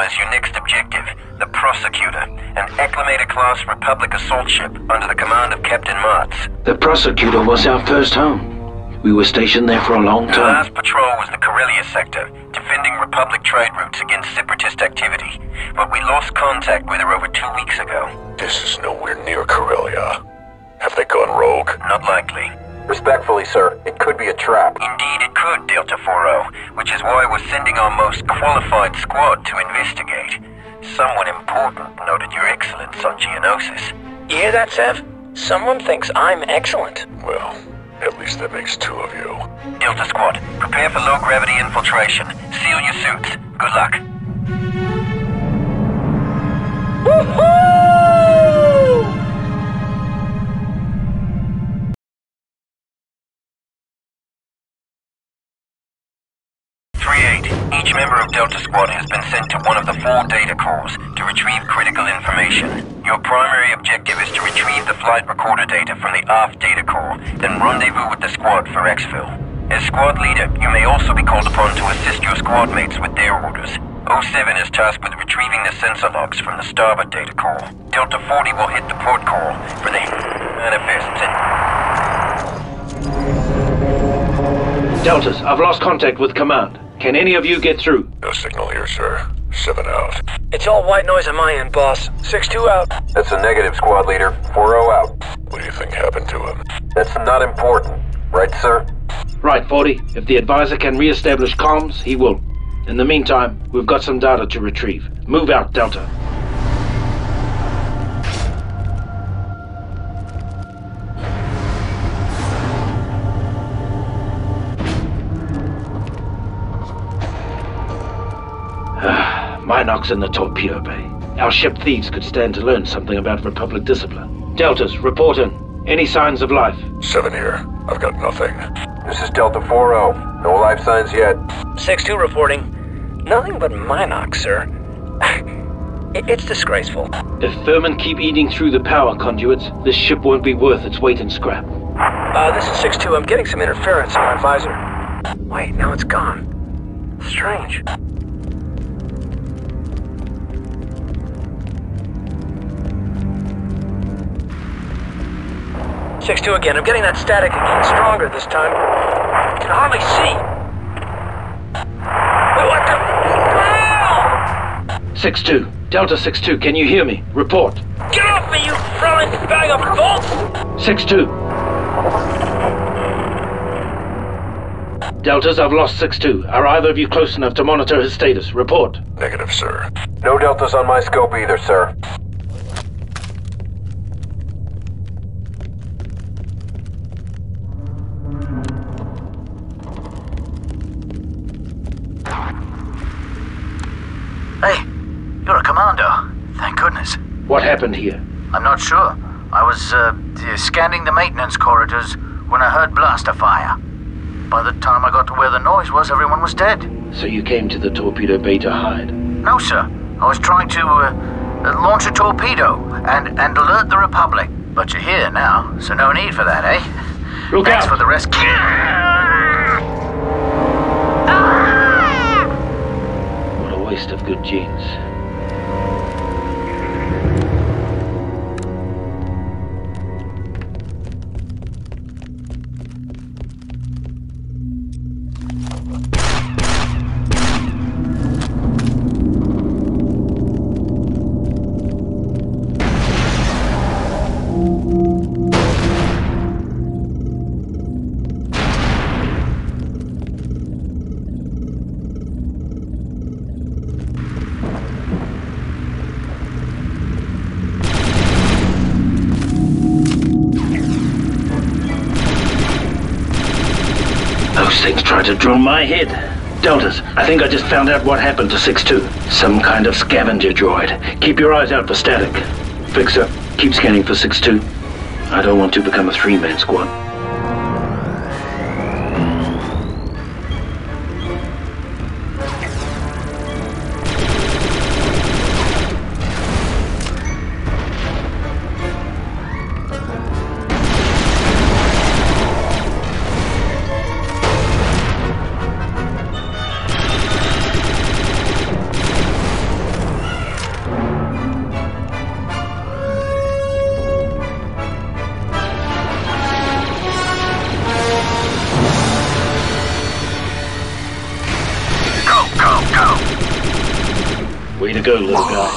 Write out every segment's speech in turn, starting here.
recognize your next objective, the Prosecutor, an Acclimator-class Republic assault ship under the command of Captain Martz. The Prosecutor was our first home. We were stationed there for a long The time. last patrol was the Corellia sector, defending Republic trade routes against separatist activity. But we lost contact with her over two weeks ago. This is nowhere near Corellia. Have they gone rogue? Not likely. Respectfully, sir, it could be a trap. Indeed, it could, Delta 4 which is why we're sending our most qualified squad to investigate. Someone important noted your excellence on Geonosis. You hear that, Sev? Someone thinks I'm excellent. Well, at least that makes two of you. Delta Squad, prepare for low-gravity infiltration. Seal your suits. Good luck. Three Squad has been sent to one of the four data cores to retrieve critical information. Your primary objective is to retrieve the flight recorder data from the aft data core, then rendezvous with the squad for exfil. As squad leader, you may also be called upon to assist your squad mates with their orders. O7 is tasked with retrieving the sensor logs from the starboard data core. Delta 40 will hit the port core for the manifests and Deltas, I've lost contact with command. Can any of you get through? No signal here, sir. Seven out. It's all white noise on my end, boss. 6-2 out. That's a negative, squad leader. 4-0 out. What do you think happened to him? That's not important. Right, sir? Right, 40. If the advisor can re-establish comms, he will. In the meantime, we've got some data to retrieve. Move out, Delta. Mynocks in the torpedo bay. Our ship thieves could stand to learn something about Republic discipline. Deltas, report in. Any signs of life? Seven here. I've got nothing. This is Delta 4-0. No life signs yet. 6-2 reporting. Nothing but Mynocks, sir. It's disgraceful. If vermin keep eating through the power conduits, this ship won't be worth its weight in scrap. Uh, this is 6-2. I'm getting some interference on my visor. Wait, now it's gone. Strange. Six two again. I'm getting that static again. Stronger this time. I can hardly see. Wait, what the? 6-2. Delta 6-2, can you hear me? Report. Get off me, you throwing bag of bolts! 6-2. Deltas, I've lost 6-2. Are either of you close enough to monitor his status? Report. Negative, sir. No deltas on my scope either, sir. What happened here? I'm not sure. I was uh, uh, scanning the maintenance corridors when I heard blaster fire. By the time I got to where the noise was, everyone was dead. So you came to the torpedo bay to hide. No, sir. I was trying to uh, uh, launch a torpedo and, and alert the Republic. But you're here now, so no need for that, eh? Look Thanks out! for the rescue. What a waste of good genes. To drill my head. Deltas, I think I just found out what happened to 6-2. Some kind of scavenger droid. Keep your eyes out for static. Fixer, keep scanning for 6-2. I don't want to become a three-man squad. Way to go, little guy.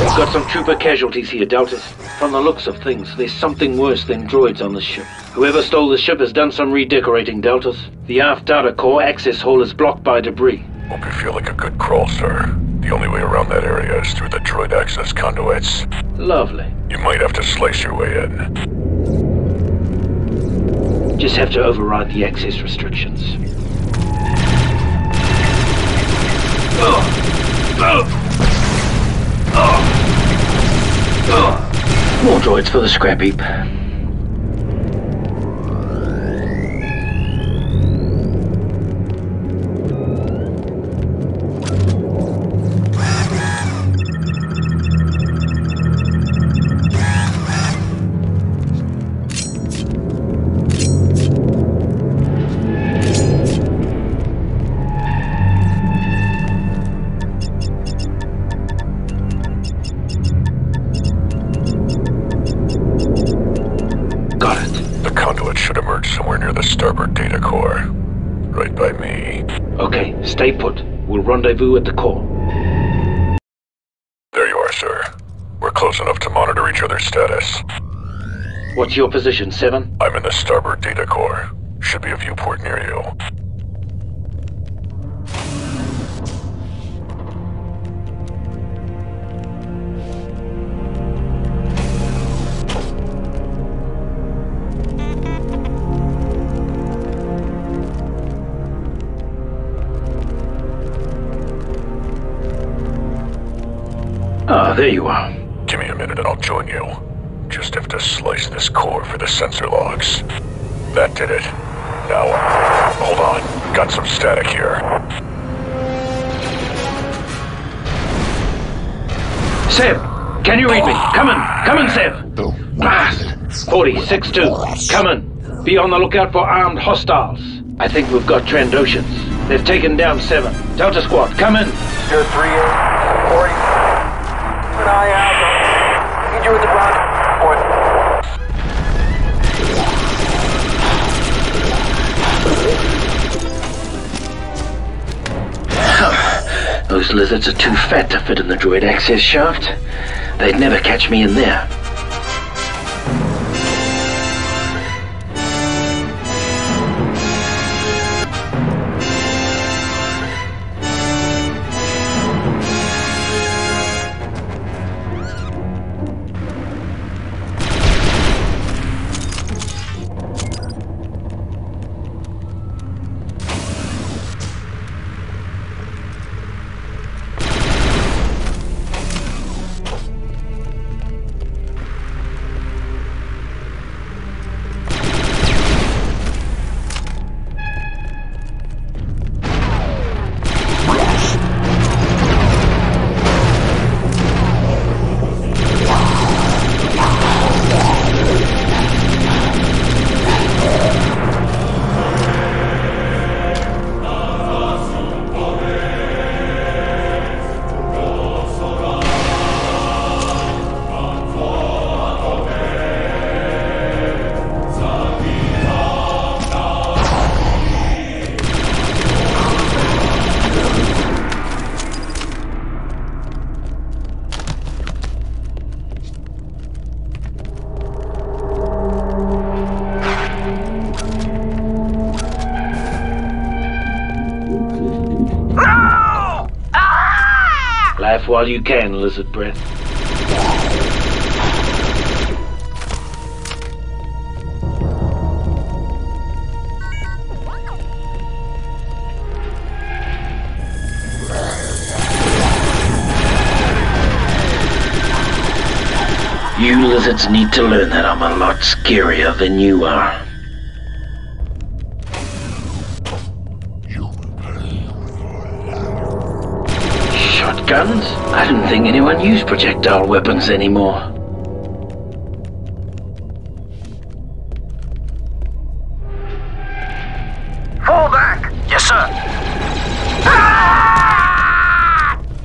We've got some trooper casualties here, Deltas. From the looks of things, there's something worse than droids on the ship. Whoever stole the ship has done some redecorating, Deltas. The aft data core access hall is blocked by debris. Hope you feel like a good crawl, sir. The only way around that area is through the droid access conduits. Lovely. You might have to slice your way in. Just have to override the access restrictions. More droids for the scrap heap. Rendezvous at the core. There you are, sir. We're close enough to monitor each other's status. What's your position, Seven? I'm in the starboard data core. There you are. Give me a minute and I'll join you. Just have to slice this core for the sensor logs. That did it. Now, hold on. Got some static here. Sev, can you read me? Come in, come in, Sev. Blast! 46-2, come in. Be on the lookout for armed hostiles. I think we've got Trandoshans. They've taken down seven. Delta Squad, come in. Zero three eight forty. Keep an eye out. Need you at the front. Point. Those lizards are too fat to fit in the droid access shaft. They'd never catch me in there. While you can, lizard breath. You lizards need to learn that I'm a lot scarier than you are. I didn't think anyone used projectile weapons anymore. Fall back! Yes, sir.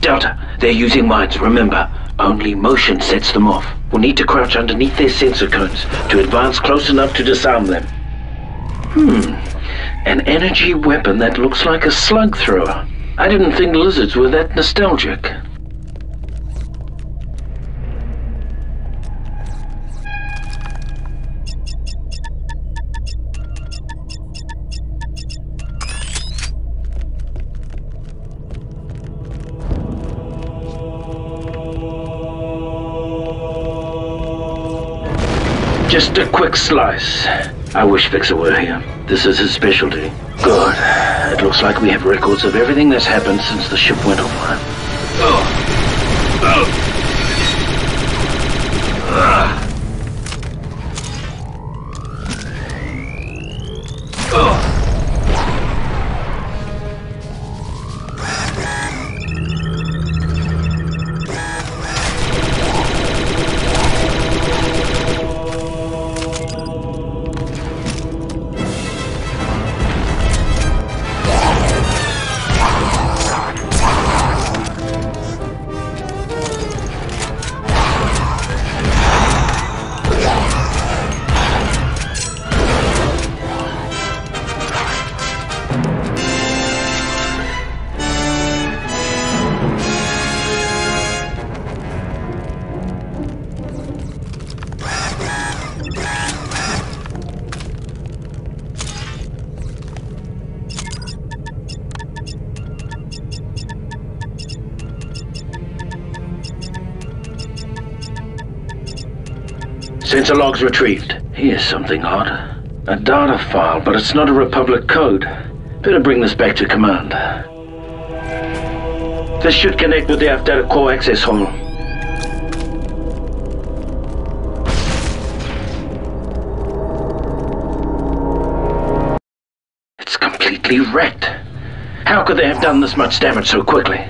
Delta, they're using mines, remember. Only motion sets them off. We'll need to crouch underneath their sensor cones to advance close enough to disarm them. Hmm. An energy weapon that looks like a slug thrower. I didn't think lizards were that nostalgic. Just a quick slice. I wish Fixer were here. This is his specialty. Good. It looks like we have records of everything that's happened since the ship went offline. Oh. Oh. Sensor logs retrieved. Here's something odd. A data file, but it's not a Republic code. Better bring this back to command. This should connect with the aft data core access hall. It's completely wrecked. How could they have done this much damage so quickly?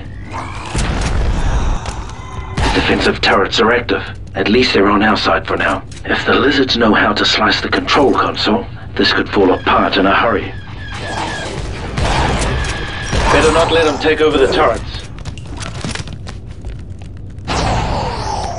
The defensive turrets are active. At least they're on our side for now. If the lizards know how to slice the control console, this could fall apart in a hurry. Better not let them take over the turrets.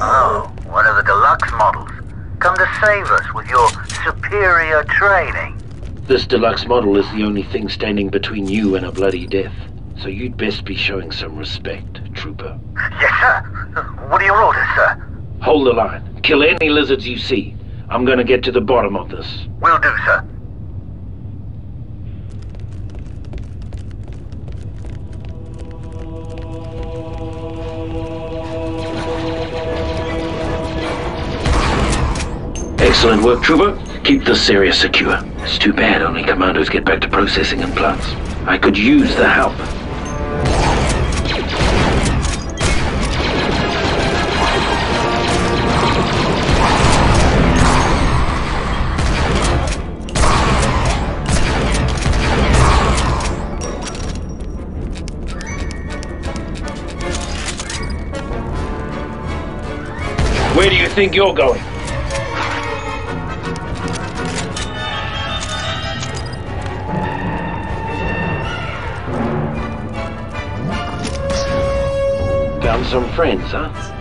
Oh, one of the deluxe models. Come to save us with your superior training. This deluxe model is the only thing standing between you and a bloody death. So you'd best be showing some respect, Trooper. Yes, sir. What are your orders, sir? Hold the line. Kill any lizards you see. I'm gonna get to the bottom of this. Will do, sir. Excellent work, Trooper. Keep this area secure. It's too bad only commandos get back to processing implants. I could use the help. Think you're going? Found some friends, huh?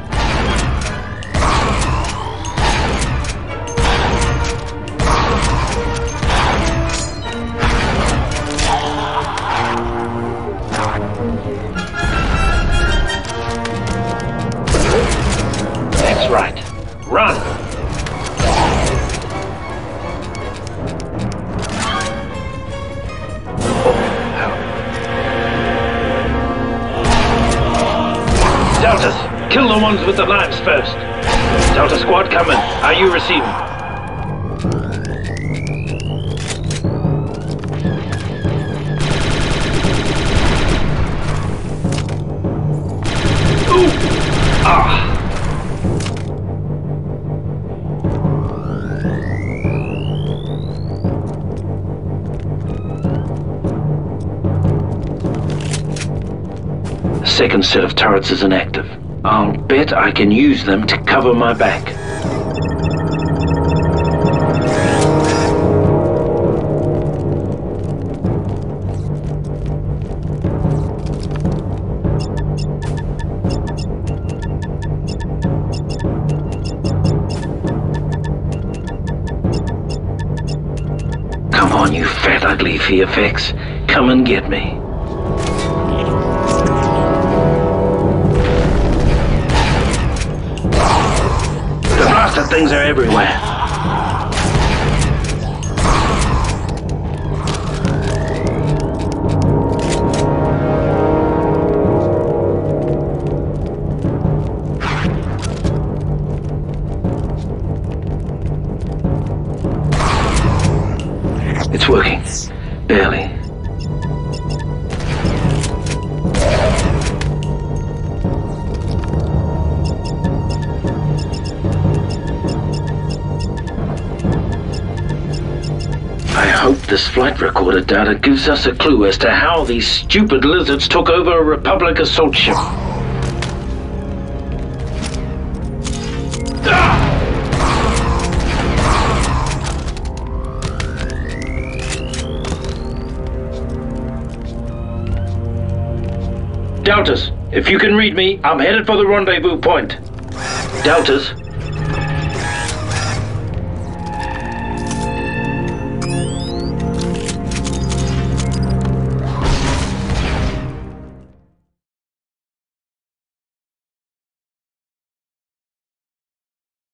With the knives first. Delta squad coming. Are you receiving? Ah! Second set of turrets is inactive. I'll bet I can use them to cover my back. Come on, you fat ugly VFX. Come and get me. Are everywhere. Flight recorder data gives us a clue as to how these stupid lizards took over a Republic assault ship. Deltas, if you can read me, I'm headed for the rendezvous point. Deltas,